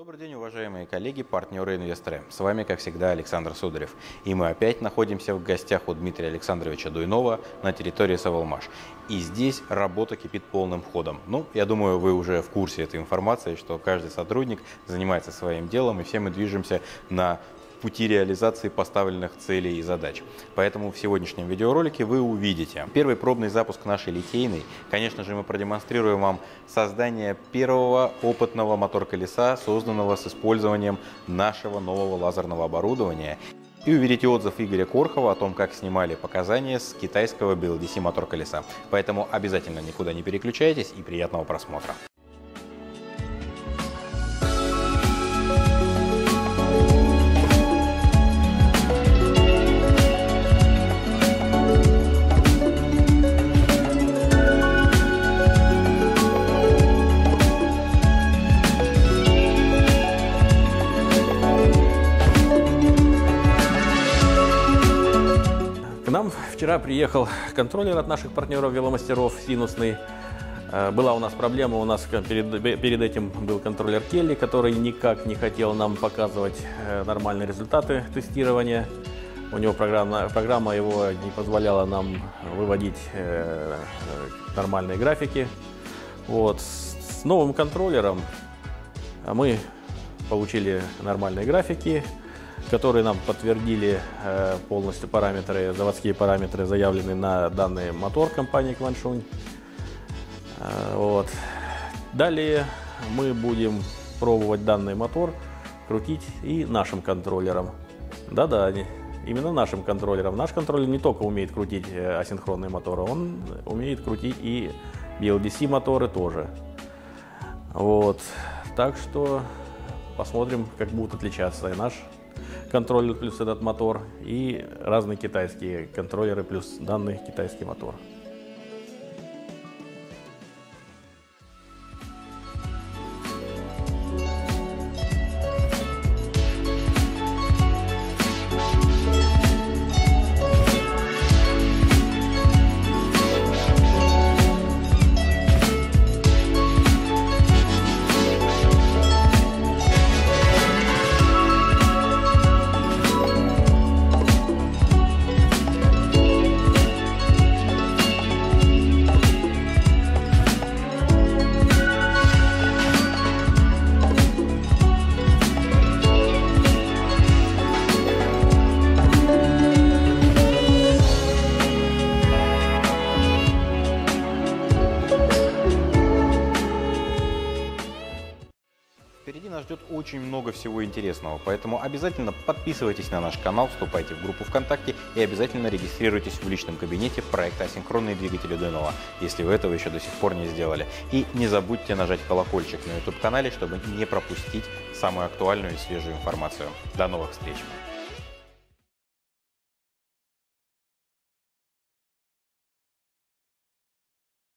Добрый день, уважаемые коллеги, партнеры, инвесторы. С вами, как всегда, Александр Сударев. И мы опять находимся в гостях у Дмитрия Александровича Дуйнова на территории Савалмаш. И здесь работа кипит полным ходом. Ну, я думаю, вы уже в курсе этой информации, что каждый сотрудник занимается своим делом, и все мы движемся на пути реализации поставленных целей и задач. Поэтому в сегодняшнем видеоролике вы увидите первый пробный запуск нашей литейной. Конечно же, мы продемонстрируем вам создание первого опытного мотор-колеса, созданного с использованием нашего нового лазерного оборудования. И увидите отзыв Игоря Корхова о том, как снимали показания с китайского BLDC мотор-колеса. Поэтому обязательно никуда не переключайтесь и приятного просмотра. Вчера приехал контроллер от наших партнеров веломастеров, синусный. Э, Была у нас проблема, у нас перед, перед этим был контроллер Келли, который никак не хотел нам показывать э, нормальные результаты тестирования. У него программа, программа его не позволяла нам выводить э, нормальные графики. Вот. С новым контроллером мы получили нормальные графики, которые нам подтвердили э, полностью параметры, заводские параметры, заявленные на данный мотор компании Кваншунь. Э, вот. Далее мы будем пробовать данный мотор крутить и нашим контроллером. Да-да, именно нашим контроллером. Наш контроллер не только умеет крутить э, асинхронные моторы, он умеет крутить и BLDC моторы тоже. Вот. Так что посмотрим, как будут отличаться и наш контроллер плюс этот мотор и разные китайские контроллеры плюс данный китайский мотор. Впереди нас ждет очень много всего интересного, поэтому обязательно подписывайтесь на наш канал, вступайте в группу ВКонтакте и обязательно регистрируйтесь в личном кабинете проекта «Асинхронные двигатели Дуэнова», если вы этого еще до сих пор не сделали. И не забудьте нажать колокольчик на YouTube-канале, чтобы не пропустить самую актуальную и свежую информацию. До новых встреч!